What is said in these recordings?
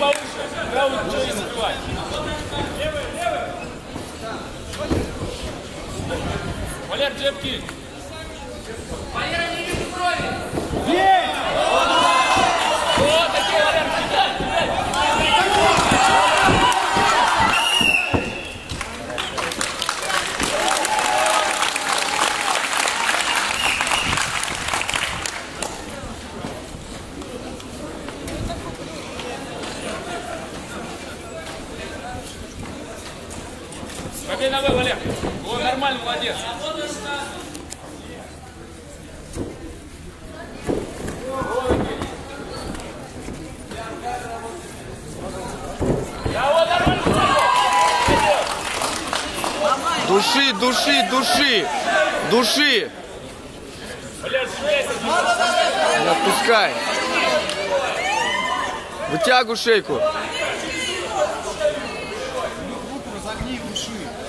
голову повыше. Голову ничего не скрывай. Валер, джебки. Вот Пробей ногой, Валер. О, нормально, молодец. Да, вот нормально. Души, души, души. Души. Не отпускай. Вытягивай шейку. Валер, двоечки.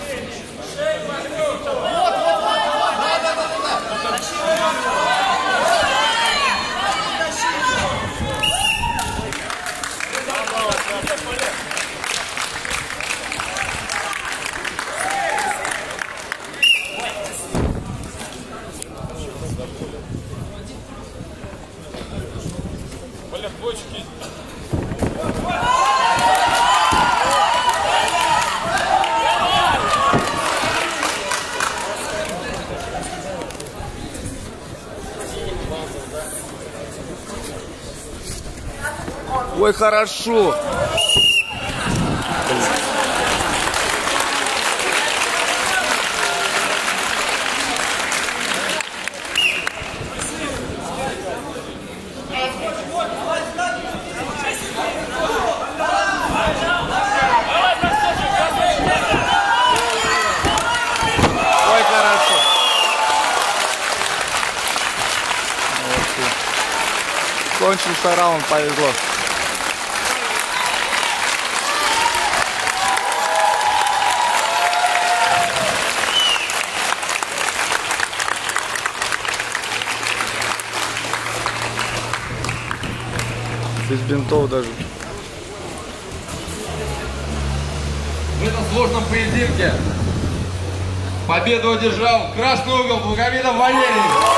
Ой, хорошо. Ой, хорошо. Кончился раунд, повезло. Без бинтов даже. В этом сложном поединке победу одержал красный угол Благовидов Валерий.